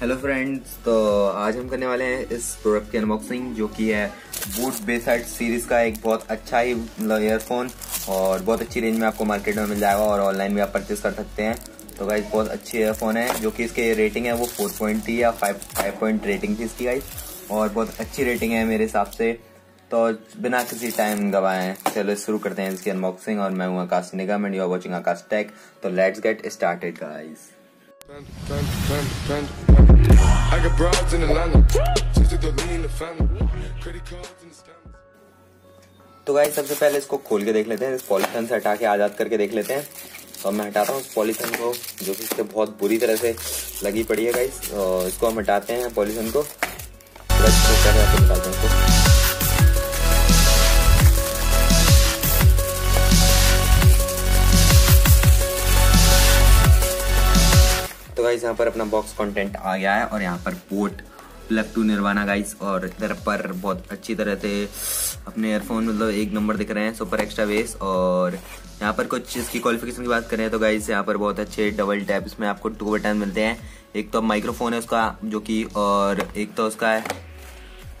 Hello friends तो आज हम करने वाले हैं इस प्रोडक्ट की अनबॉक्सिंग जो कि है बूट बेसाइड सीरीज़ का एक बहुत अच्छा ही ईयरफोन और बहुत अच्छी रेंज में आपको मार्केट में मिल जाएगा और ऑनलाइन भी आप परचेज कर सकते हैं। तो गाइज़ बहुत अच्छी ईयरफोन है, जो कि इसके रेटिंग है वो फोर पॉइंट थी या फाइव फाइव पॉइंट रेटिंग थी इसकी गाइज़ और बहुत अच्छी रेटिंग है मेरे हिसाब से। तो बिना किसी टाइम गवाए, चलो शुरू करते हैं इसकी अनबॉक्सिंग और मैं हूँ Akash Nigam and you are watching Akash tech तो लेट्स गेट स्टार्टेड गाइस तो गाइस सबसे पहले इसको खोल के देख लेते हैं, इस पॉलिथन से हटा के आज़ाद करके देख लेते हैं। तो मैं हटाता हूँ उस पॉलीथन को, जो कि इससे बहुत बुरी तरह से लगी पड़ी है गाइस इसको हम हटाते हैं पॉलीथन को। निकालते हैं इसको। गाइस यहाँ पर अपना बॉक्स कंटेंट आ गया है और यहाँ पर port plug to Nirvana guys और इधर पर बहुत अच्छी तरह से अपने एयरफोन मतलब एक नंबर दिख रहे हैं सुपर एक्स्ट्रा बेस और यहाँ पर कुछ इसकी क्वालिफिकेशन की बात करें तो गाइस यहाँ पर बहुत अच्छे डबल टैप इसमें आपको टू बटन मिलते हैं। एक तो माइक्रोफोन है उसका, जो कि, और एक तो उसका है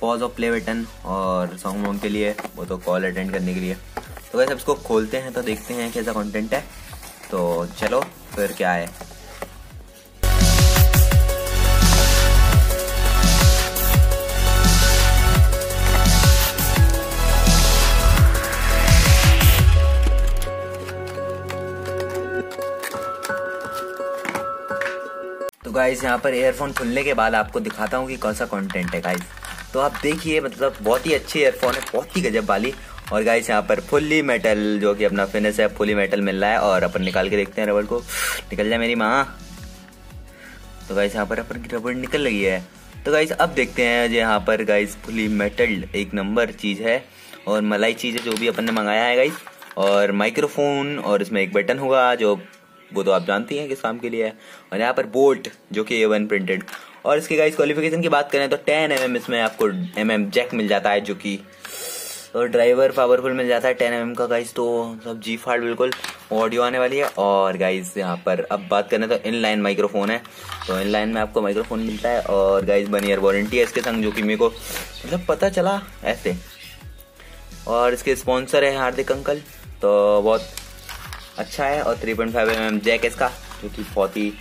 पॉज ऑफ़ प्ले बटन और सॉन्ग मोन के लिए, वो तो कॉल अटेंड करने के लिए। तो वैसे इसको खोलते हैं तो देखते हैं कैसा कंटेंट है। तो चलो, फिर क्या है। तो गाइस यहाँ पर एयरफोन खुलने के बाद आपको दिखाता हूँ कि कौन सा कंटेंट है गाइस तो आप देखिए मतलब बहुत ही अच्छी एयरफोन है, बहुत ही गजब वाली। और गाइस यहाँ पर फुल्ली मेटल जो कि अपना फिनिश है फुल्ली मेटल मिल रहा है। और अपन निकाल के देखते हैं रबड़ को। निकल जाए मेरी माँ। तो गाइस यहाँ पर अपन की रबड़ निकल रही है। तो गाइस अब देखते हैं जो, यहाँ पर गाइस फुली मेटल एक नंबर चीज़ है। और मलाई चीज़ है जो भी अपन ने मंगाया है गाइस और माइक्रोफोन और इसमें एक बटन होगा जो वो तो आप जानती हैं किस काम के लिए है। और यहाँ पर बोल्ट जो कि ए वन प्रिंटेड और इसके गाइस क्वालिफिकेशन की बात करें तो टेन एम इसमें आपको एम एम जैक मिल जाता है, जो कि और ड्राइवर पावरफुल मिल जाता है टेन एम का गाइस तो सब जी फार्ट बिल्कुल ऑडियो आने वाली है। और गाइस यहाँ पर अब बात करें तो इन लाइन माइक्रोफोन है। तो इन लाइन में आपको माइक्रोफोन मिलता है। और गाइस वन ईयर वारंटी है इसके संग, जो कि मेरे को मतलब पता चला ऐसे। और इसके स्पॉन्सर है हार्दिक अंकल। तो बहुत अच्छा है, और 3.5 पॉइंट फाइव एम जैक इसका, जो कि बहुत ही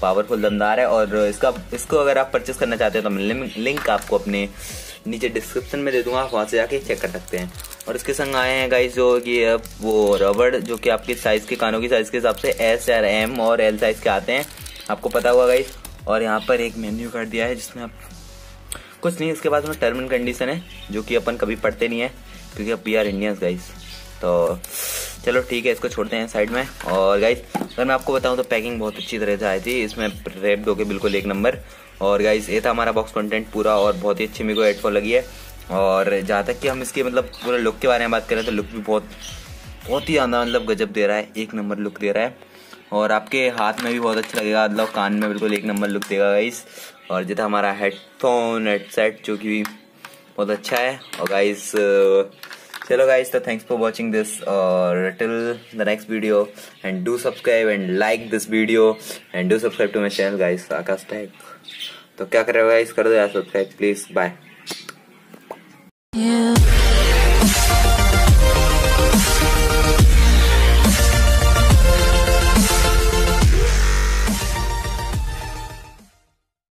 पावरफुल दमदार है, और इसका, इसको अगर आप परचेस करना चाहते हैं तो मैं लिंक आपको अपने नीचे डिस्क्रिप्शन में दे दूँगा, आप वहाँ से जाके चेक कर सकते हैं। और इसके संग आए हैं गाइस जो कि अब वो रबड़ जो कि आपके साइज़ के, कानों की साइज़ के हिसाब से एस आर एम और एल साइज़ के आते हैं। आपको पता हुआ गाइस और यहाँ पर एक मेन्यू कार्ड दिया है, जिसमें आप कुछ नहीं, इसके बाद में टर्म एंड कंडीशन है, जो कि अपन कभी पढ़ते नहीं है, क्योंकि अब वी आर इंडियंस गाइस तो चलो ठीक है, इसको छोड़ते हैं साइड में। और गाइस अगर मैं आपको बताऊँ तो पैकिंग बहुत अच्छी तरह से आई थी। इसमें रेप दो के बिल्कुल एक नंबर और गाइस ये था हमारा बॉक्स कंटेंट पूरा और बहुत ही अच्छी मेरे को हेडफोन लगी है। और जहाँ तक कि हम इसके मतलब पूरे लुक के बारे में बात करें तो लुक भी बहुत बहुत ही ज़्यादा मतलब गजब दे रहा है। एक नंबर लुक दे रहा है। और आपके हाथ में भी बहुत अच्छा लगेगा मतलब कान में बिल्कुल एक नंबर लुक देगा गाइस और जो था हमारा हेडफोन हेडसेट जो कि बहुत अच्छा है। और गाइस चलो गाइज़ तो थैंक्स फॉर वॉचिंग दिस और till the next video and do subscribe and like this video and do subscribe to my channel guys Akash type तो क्या कर रहे हो गाइज़ कर दो यार सब्सक्राइब प्लीज़ बाय